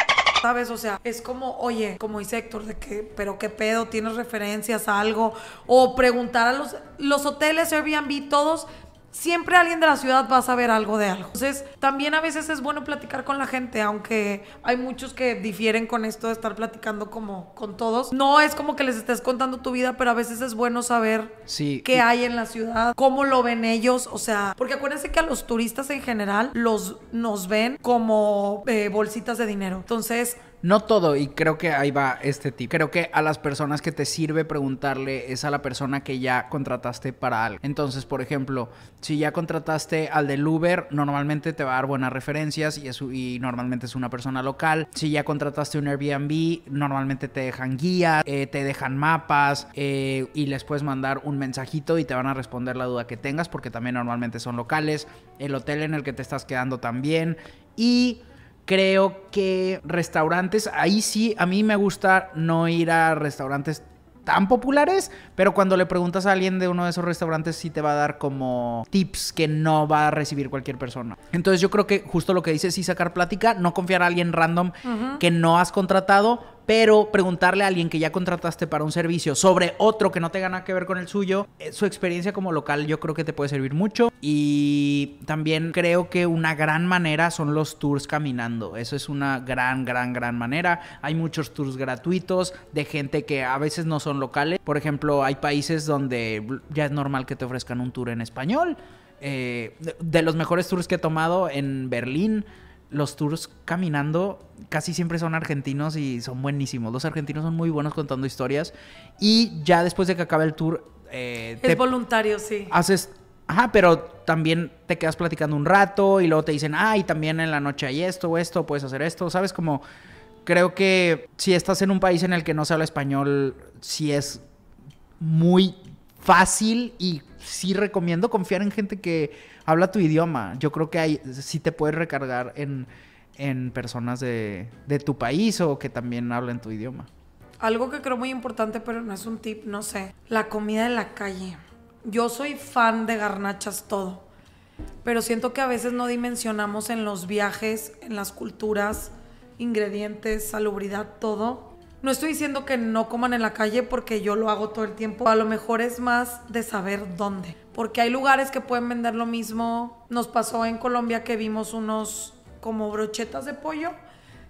¿Sabes? O sea, es como, oye, como dice Héctor, de que, pero qué pedo, tienes referencias a algo. O preguntar a los, los hoteles, Airbnb, todos siempre alguien de la ciudad va a saber algo de algo. Entonces, también a veces es bueno platicar con la gente, aunque hay muchos que difieren con esto de estar platicando como con todos. No es como que les estés contando tu vida, pero a veces es bueno saber Sí. qué hay en la ciudad, cómo lo ven ellos, o sea, porque acuérdense que a los turistas en general los nos ven como eh, bolsitas de dinero. Entonces, No todo, y creo que ahí va este tip. Creo que a las personas que te sirve preguntarle es a la persona que ya contrataste para algo. Entonces, por ejemplo, si ya contrataste al del Uber, normalmente te va a dar buenas referencias y, es, y normalmente es una persona local. Si ya contrataste un Airbnb, normalmente te dejan guías, eh, te dejan mapas eh, y les puedes mandar un mensajito y te van a responder la duda que tengas porque también normalmente son locales. El hotel en el que te estás quedando también. Y Creo que restaurantes, ahí sí, a mí me gusta no ir a restaurantes tan populares, pero cuando le preguntas a alguien de uno de esos restaurantes sí te va a dar como tips que no va a recibir cualquier persona. Entonces yo creo que justo lo que dices, sí sacar plática, no confiar a alguien random que no has contratado, pero preguntarle a alguien que ya contrataste para un servicio sobre otro que no tenga nada que ver con el suyo, eh, su experiencia como local yo creo que te puede servir mucho y también creo que una gran manera son los tours caminando, eso es una gran, gran, gran manera. Hay muchos tours gratuitos de gente que a veces no son locales, por ejemplo hay países donde ya es normal que te ofrezcan un tour en español. Eh, de- de los mejores tours que he tomado en Berlín, los tours caminando casi siempre son argentinos y son buenísimos. Los argentinos son muy buenos contando historias. Y ya después de que acabe el tour, eh, es te voluntario, sí. haces... Ajá, pero también te quedas platicando un rato y luego te dicen, ah, y también en la noche hay esto o esto, puedes hacer esto, ¿sabes? Como creo que si estás en un país en el que no se habla español, sí es muy fácil y sí recomiendo confiar en gente que habla tu idioma. Yo creo que hay, sí te puedes recargar en, en personas de, de tu país o que también hablen tu idioma. Algo que creo muy importante, pero no es un tip, no sé. La comida en la calle. Yo soy fan de garnachas todo. Pero siento que a veces no dimensionamos en los viajes, en las culturas, ingredientes, salubridad, todo. No estoy diciendo que no coman en la calle porque yo lo hago todo el tiempo. A lo mejor es más de saber dónde. Porque hay lugares que pueden vender lo mismo. Nos pasó en Colombia que vimos unos como brochetas de pollo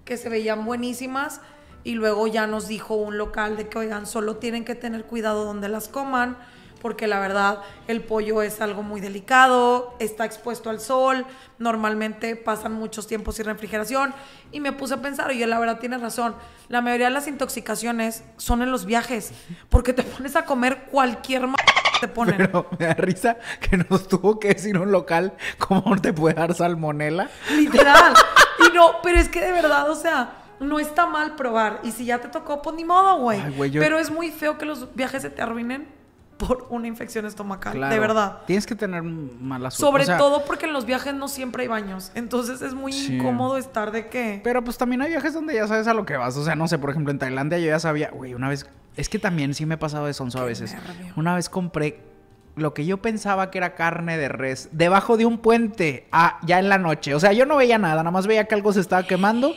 que se veían buenísimas y luego ya nos dijo un local de que oigan, solo tienen que tener cuidado donde las coman porque la verdad el pollo es algo muy delicado, está expuesto al sol, normalmente pasan muchos tiempos sin refrigeración y me puse a pensar, oye, la verdad tienes razón, la mayoría de las intoxicaciones son en los viajes, porque te pones a comer cualquier m que te ponen. Pero me da risa que nos tuvo que decir un local cómo te puede dar salmonela. Literal. Y no, pero es que de verdad, o sea, no está mal probar. Y si ya te tocó, pues ni modo, güey. Pero es muy feo que los viajes se te arruinen por una infección estomacal. Claro. De verdad. Tienes que tener mala suerte. Sobre O sea, todo porque en los viajes no siempre hay baños. Entonces es muy Sí. incómodo estar de que. Pero pues también hay viajes donde ya sabes a lo que vas. O sea, no sé, por ejemplo, en Tailandia yo ya sabía, güey, una vez. Es que también sí me he pasado de sonso a veces. nervio. Una vez compré lo que yo pensaba que era carne de res debajo de un puente, ah, ya en la noche. O sea, yo no veía nada, nada más veía que algo se estaba quemando.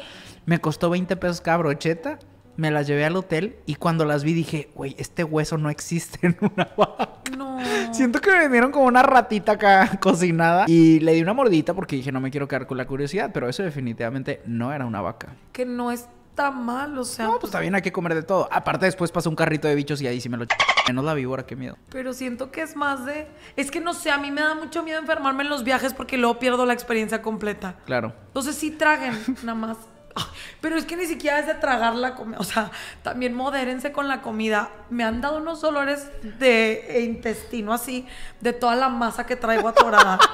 Me costó 20 pesos cada brocheta. Me las llevé al hotel y cuando las vi dije, güey, este hueso no existe en una vaca. No. Siento que me vendieron como una ratita acá cocinada y le di una mordita porque dije, no me quiero quedar con la curiosidad, pero eso definitivamente no era una vaca. Que no está mal, o sea. No, pues también hay que comer de todo. Aparte después pasó un carrito de bichos y ahí sí me lo ch... Menos la víbora, qué miedo. Pero siento que es más de. Es que no sé, a mí me da mucho miedo enfermarme en los viajes porque luego pierdo la experiencia completa. Claro. Entonces sí traguen, nada más. Pero es que ni siquiera es de tragar la comida. O sea, también modérense con la comida. Me han dado unos olores de intestino así, de toda la masa que traigo atorada.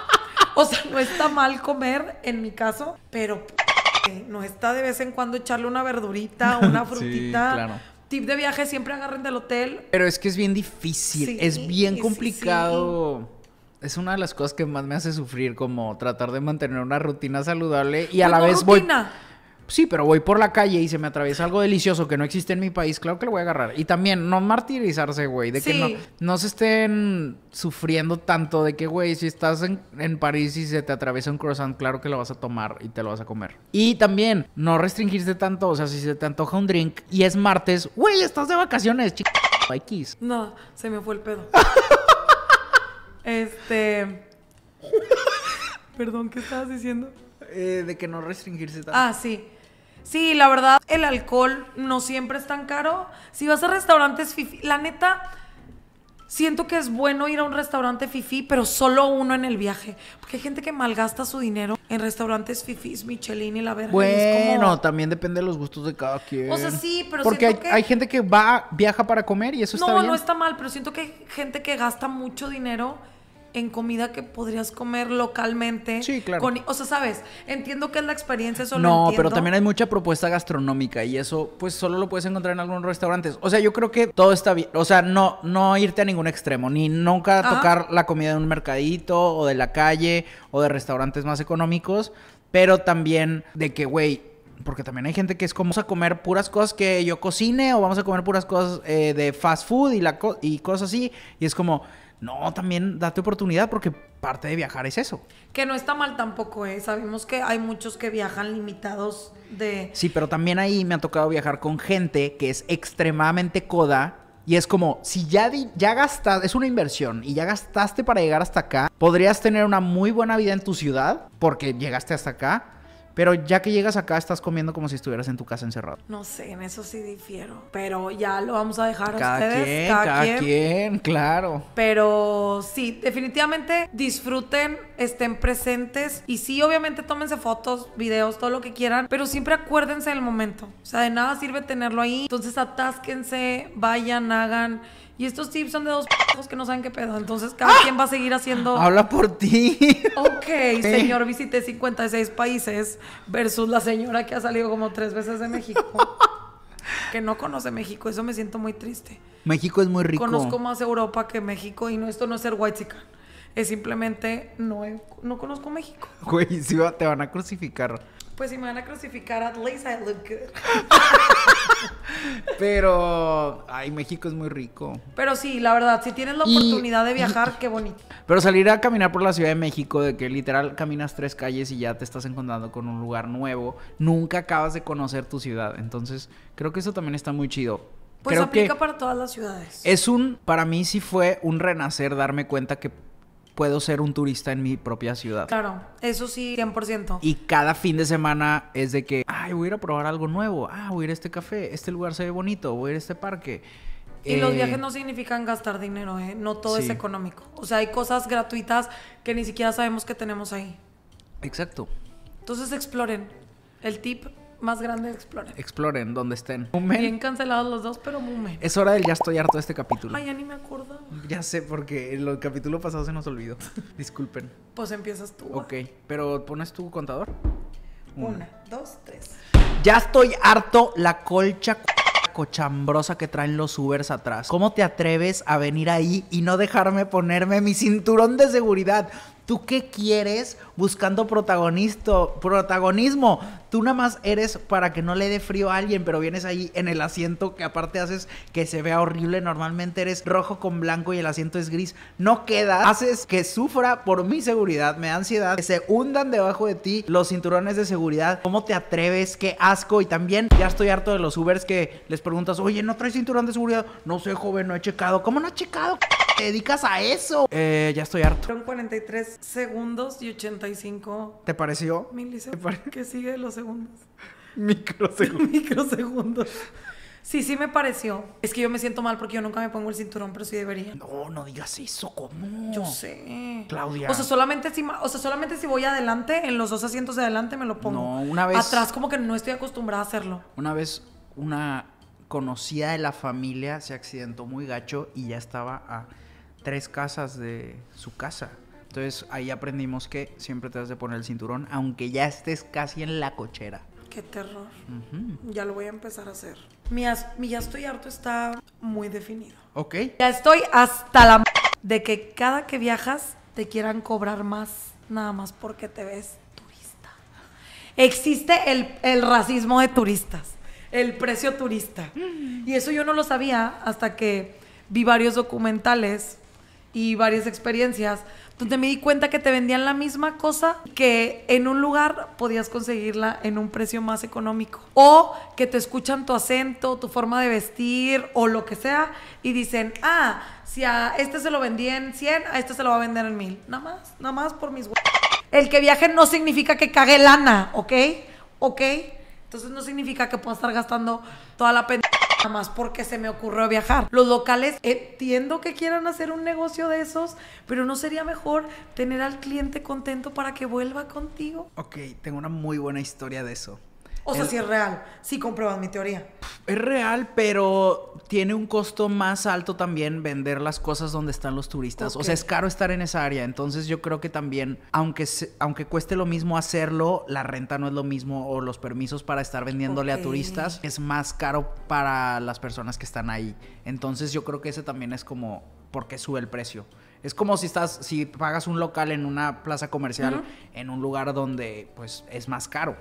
O sea, no está mal comer en mi caso, pero no está de vez en cuando echarle una verdurita, una Sí, frutita. claro. Tip de viaje, siempre agarren del hotel. Pero es que es bien difícil, Sí, es bien sí, complicado. Es una de las cosas que más me hace sufrir, como tratar de mantener una rutina saludable y a Pues la no vez voy... Sí, pero voy por la calle y se me atraviesa algo delicioso que no existe en mi país, claro que lo voy a agarrar. Y también no martirizarse, güey, de que no, no se estén sufriendo tanto de que, güey, si estás en, en París y se te atraviesa un croissant, claro que lo vas a tomar y te lo vas a comer. Y también no restringirse tanto, o sea, si se te antoja un drink y es martes, güey, estás de vacaciones, chica. No, se me fue el pedo. este. Perdón, ¿qué estabas diciendo? Eh, de que no restringirse tanto. Ah, sí. Sí, la verdad, el alcohol no siempre es tan caro. Si vas a restaurantes fifi, la neta, siento que es bueno ir a un restaurante fifi, pero solo uno en el viaje. Porque hay gente que malgasta su dinero en restaurantes fifis, Michelin y la verga. Bueno, como- también depende de los gustos de cada quien. O sea, sí, pero Porque hay, que- hay gente que va, viaja para comer y eso está No, bien. no está mal, pero siento que hay gente que gasta mucho dinero en comida que podrías comer localmente. Sí, claro. con- o sea, ¿sabes? Entiendo que es la experiencia, eso lo No, pero también hay mucha propuesta gastronómica y eso pues solo lo puedes encontrar en algunos restaurantes. O sea, yo creo que todo está bien. O sea, no, no irte a ningún extremo, ni nunca Ajá. tocar la comida de un mercadito o de la calle o de restaurantes más económicos, pero también de que, güey, porque también hay gente que es como vamos a comer puras cosas que yo cocine o vamos a comer puras cosas eh, de fast food y, la co- y cosas así. Y es como, no, también date oportunidad porque parte de viajar es eso. Que no está mal tampoco, ¿eh? Sabemos que hay muchos que viajan limitados de... Sí, pero también ahí me ha tocado viajar con gente que es extremadamente coda. Y es como, si ya, di- ya gastaste, es una inversión y ya gastaste para llegar hasta acá, podrías tener una muy buena vida en tu ciudad porque llegaste hasta acá, pero ya que llegas acá estás comiendo como si estuvieras en tu casa encerrado. No sé, en eso sí difiero. Pero ya lo vamos a dejar a Cada ustedes. quien, cada, cada quien. quien, claro. Pero sí, definitivamente disfruten, estén presentes y sí, obviamente tómense fotos, videos, todo lo que quieran, pero siempre acuérdense del momento. O sea, de nada sirve tenerlo ahí. Entonces atásquense, vayan, hagan. Y estos tips son de dos p***os que no saben qué pedo. Entonces cada quien va a seguir haciendo. Habla por ti. Ok, señor, visité 56 países versus la señora que ha salido como tres veces de México. Que no conoce México, eso me siento muy triste. México es muy rico. Conozco más Europa que México y no, esto no es ser white Es simplemente no, he- no conozco México. Güey, va- te van a crucificar. Pues si me van a crucificar, at least I look good. Pero, ay, México es muy rico. Pero sí, la verdad, si tienes la Y- oportunidad de viajar, qué bonito. Pero salir a caminar por la Ciudad de México, de que literal caminas tres calles y ya te estás encontrando con un lugar nuevo, nunca acabas de conocer tu ciudad. Entonces, creo que eso también está muy chido. Pues creo aplica que para todas las ciudades. es un, para mí sí fue un renacer darme cuenta que puedo ser un turista en mi propia ciudad. Claro, eso sí, 100%. Y cada fin de semana es de que, ay, voy a ir a probar algo nuevo. Ah, voy a ir a este café. Este lugar se ve bonito. Voy a ir a este parque. Y los Eh, viajes no significan gastar dinero, ¿eh? No todo es económico. O sea, hay cosas gratuitas que ni siquiera sabemos que tenemos ahí. Exacto. Entonces exploren. El tip más grande exploren. Exploren donde estén. Bien cancelados los dos, pero mume. Es hora del ya estoy harto de este capítulo. Ay, ya ni me acuerdo. Ya sé, porque en el capítulo pasado se nos olvidó. Disculpen. Pues empiezas tú. Ok, pero ¿pones tu contador? Una, dos, tres. Ya estoy harto la colcha cochambrosa que traen los Ubers atrás. ¿Cómo te atreves a venir ahí y no dejarme ponerme mi cinturón de seguridad? ¿Tú qué quieres buscando protagonista, protagonismo? Tú nada más eres para que no le dé frío a alguien, pero vienes ahí en el asiento que aparte haces que se vea horrible. Normalmente eres rojo con blanco y el asiento es gris. No queda. Haces que sufra por mi seguridad, me da ansiedad, que se hundan debajo de ti los cinturones de seguridad. ¿Cómo te atreves? Qué asco. Y también ya estoy harto de los Ubers que les preguntas, oye, ¿no traes cinturón de seguridad? No sé, joven, no he checado. ¿Cómo no has checado? ¿Te dedicas a eso? Eh, ya estoy harto. Fueron 43 segundos y 85 ¿Te pareció? milisegundos. ¿Qué sigue de los segundos? Microsegundos. Microsegundos. Sí, sí me pareció. Es que yo me siento mal porque yo nunca me pongo el cinturón, pero sí debería. No, no digas eso, ¿cómo? Yo sé. Claudia. O sea, solamente si, ma- o sea, solamente si voy adelante, en los dos asientos de adelante me lo pongo. No, una vez- Atrás como que no estoy acostumbrada a hacerlo. Una vez una conocida de la familia se accidentó muy gacho y ya estaba a tres casas de su casa. Entonces ahí aprendimos que siempre te has de poner el cinturón, aunque ya estés casi en la cochera. Qué terror. Ya lo voy a empezar a hacer. Mi, ya estoy harto está muy definido. Ok. Ya estoy hasta la m- de que cada que viajas te quieran cobrar más, nada más porque te ves turista. Existe el, el racismo de turistas, el precio turista. Y eso yo no lo sabía hasta que vi varios documentales y varias experiencias donde me di cuenta que te vendían la misma cosa que en un lugar podías conseguirla en un precio más económico. O que te escuchan tu acento, tu forma de vestir o lo que sea y dicen, ah, si a este se lo vendí en 100, a este se lo va a vender en 1000. Nada más, nada más por mis El que viaje no significa que cague lana, ¿ok? ¿Ok? Entonces no significa que pueda estar gastando toda la pendeja más porque se me ocurrió viajar. Los locales entiendo que quieran hacer un negocio de esos, pero ¿no sería mejor tener al cliente contento para que vuelva contigo? Ok, tengo una muy buena historia de eso. O sea, El- si es real, si compruebas mi teoría. Es real, pero tiene un costo más alto también vender las cosas donde están los turistas. O sea, es caro estar en esa área. Entonces yo creo que también, aunque, se- aunque cueste lo mismo hacerlo, la renta no es lo mismo o los permisos para estar vendiéndole a turistas es más caro para las personas que están ahí. Entonces yo creo que ese también es como porque sube el precio. Es como si estás, si pagas un local en una plaza comercial, Ujú. en un lugar donde pues es más caro.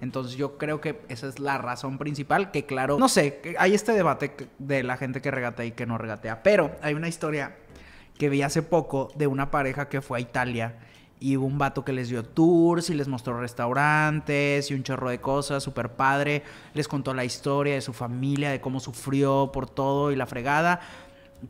Entonces yo creo que esa es la razón principal, que claro, no sé, hay este debate de la gente que regatea y que no regatea, pero hay una historia que vi hace poco de una pareja que fue a Italia y hubo un vato que les dio tours y les mostró restaurantes y un chorro de cosas, súper padre, les contó la historia de su familia, de cómo sufrió por todo y la fregada,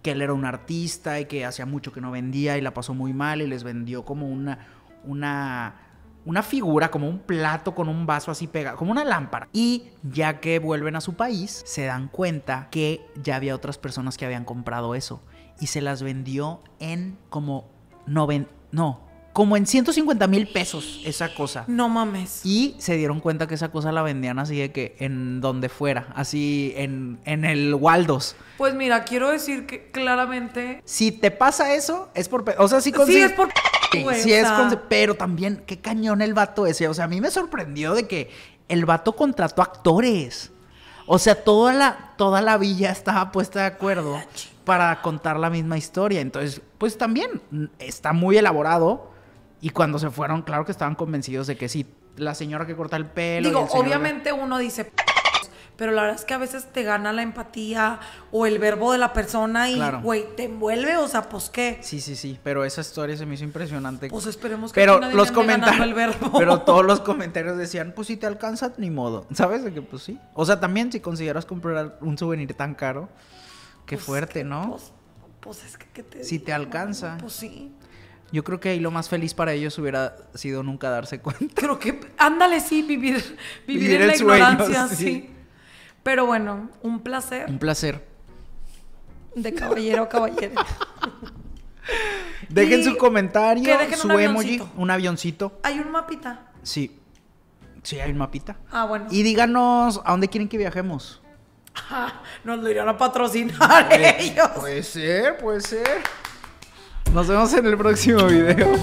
que él era un artista y que hacía mucho que no vendía y la pasó muy mal y les vendió como una, una, una figura, como un plato con un vaso así pegado, como una lámpara. Y ya que vuelven a su país, se dan cuenta que ya había otras personas que habían comprado eso y se las vendió en como noven, no, como en 150 mil pesos esa cosa. No mames. Y se dieron cuenta que esa cosa la vendían así de que en donde fuera, así en, en el Waldos. Pues mira, quiero decir que claramente... Si te pasa eso, es por... O sea, si Sí, consigues... es por... Sí, güey, sí o es sea, pero también qué cañón el vato ese. O sea, a mí me sorprendió de que el vato contrató actores. O sea, toda la, toda la villa estaba puesta de acuerdo para contar la misma historia. Entonces, pues también mm, está muy elaborado. Y cuando se fueron, claro que estaban convencidos de que sí, la señora que corta el pelo. y Digo, el señor que- obviamente uno dice, pero la verdad es que a veces te gana la empatía o el verbo de la persona y, Claro. güey, te envuelve, o sea, pues qué. Sí, sí, sí, pero esa historia se me hizo impresionante. Pues esperemos que pero los comentarios, el verbo. pero todos los comentarios decían, pues si te alcanza, ni modo, ¿sabes? De que pues sí. O sea, también si consideras comprar un souvenir tan caro, qué Pues, fuerte, que, ¿no? Pues, pues es que, ¿qué te Si te alcanza. mano? Pues sí. Yo creo que ahí lo más feliz para ellos hubiera sido nunca darse cuenta. Creo que, ándale, sí, vivir, vivir, Vivir en la sueño, ignorancia, sí. sí. Pero bueno, un placer Un placer. de caballero a caballero. Dejen Y su comentario, dejen su un emoji, avioncito. un avioncito. Hay un mapita. Sí. Sí, hay un mapita. Ah, bueno. Y díganos a dónde quieren que viajemos. Ah, nos lo irán a patrocinar ellos. Puede ser, puede ser. Nos vemos en el próximo video.